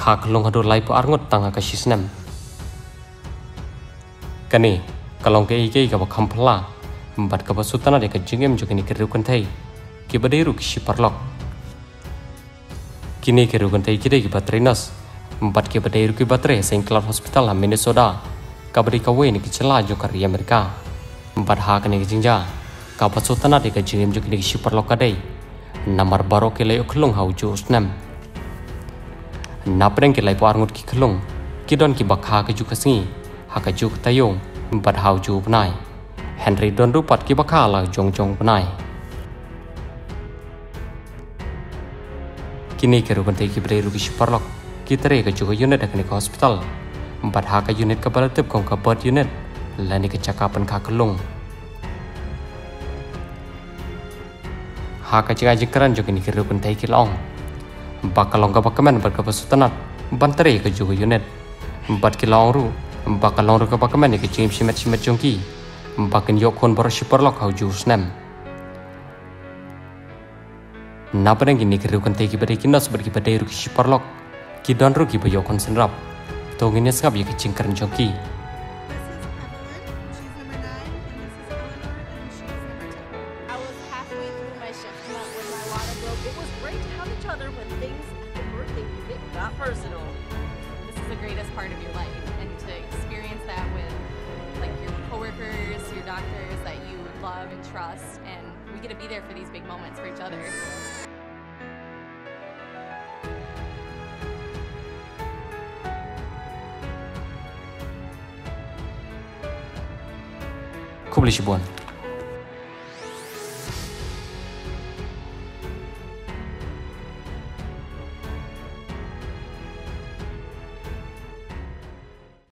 khak long hadu lai po arngot tanga ka shisnem kani kalong ke ike ka khampla bat ka sutana de ka jingem jo kini keru kan thai ki baderu ki shiparlok kini keru kan thai kide ki batrinas bat ki baderu ki batre Saint Cloud Hospital ha Minnesota ka bari ka weni ki chela jo kar Amerika. Bat ha kani jingja ka sutana de ka jingem jo kini ki shiparlok ka dei. Namar baro ke lai okhlong hau jo arngot ki khlong ki don ki bakha ka ju kasingi ha ka ju tayong bat hau ju bnai Henry don rupat ki bakha la jong jong bnai kini ke ruban te ki bre ru ki parlok ki tere ka ju unit ka hospital. Bat ha ka unit ka balatip kong ka birth unit lani ka cakapan ka kelung. Ha ka jaga jikaran jo kini ke ruban te ki long bakalong ka bakaman bat ka pasutanat bantare ka juga unit. Bat ki long ru bakalong ru ka bakaman ke chim simet simet jongki. Bakin yok kon bor shiparlok hau ju snem. Na padang gini ke rukan te ki bade kinas bar ki bade ru ki shiparlok ki don ru ki bayo kon senrap to ngine skap ye ki chingkaran jongki other when part of your life, and to experience that with like your coworkers, your doctors that you love and trust, and we get to be there for these big moments for each other. Kublish bon.